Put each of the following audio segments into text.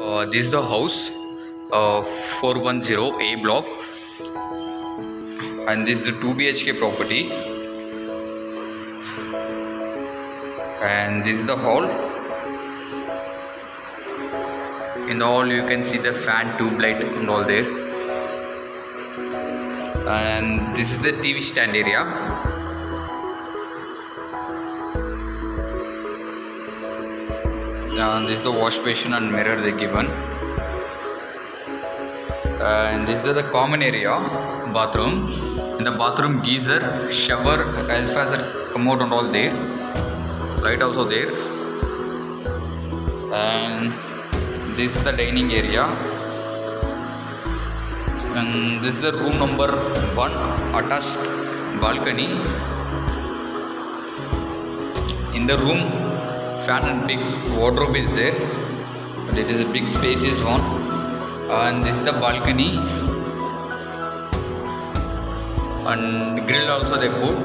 Uh, this is the house, uh, 410A block, and this is the 2 BHK property. And this is the hall. In hall, you can see the fan, tube light, and all there. And this is the TV stand area. This is the wash basin and mirror they given. And this is the common area bathroom. In the bathroom geyser shower far as commode and all there. Light also there. And this is the dining area. And this is the room number one attached balcony. In the room fan and big wardrobe is there but it is a big spacious one and this is the balcony. And grill also they put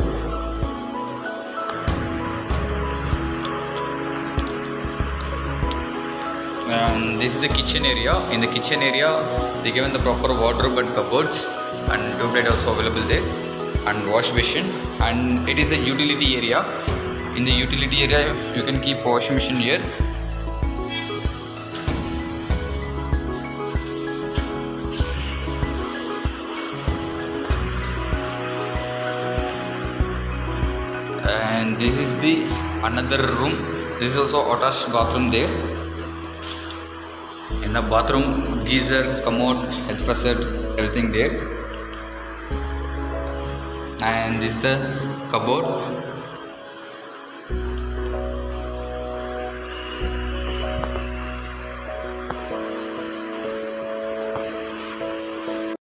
and this is the kitchen area. In the kitchen area they given the proper wardrobe and cupboards and tube also available there. And wash basin and it is a utility area in the utility area you can keep washing machine here. And this is the another room. This is also attached bathroom there. In the bathroom geyser commode health faucet everything there. And this is the cupboard